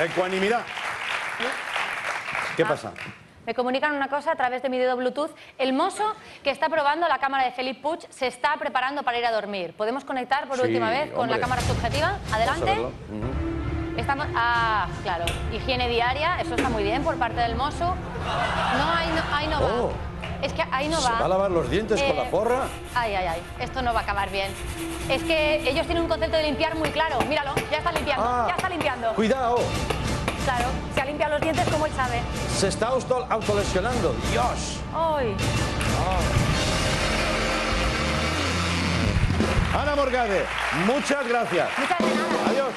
Ecuanimidad. ¿Qué pasa? Me comunican una cosa a través de mi dedo Bluetooth. El mozo que está probando la cámara de Felipe Puig se está preparando para ir a dormir. ¿Podemos conectar por Sí, última vez con hombre. la cámara subjetiva? Adelante. Estamos, ah, claro. Higiene diaria, eso está muy bien por parte del mozo. No, ahí no. Oh. Es que ahí no ¿Se va. va a lavar los dientes con la Eh, porra? Ay, ay, ay. Esto no va a acabar bien. Es que ellos tienen un concepto de limpiar muy claro. Míralo, ya está limpiando. Ah. Ya está limpiando. Cuidado, Claro, se ha limpiado los dientes como él sabe. se está auto- autolesionando. Dios. Ay. Ana Morgade, muchas gracias. Muchas nada. Adiós.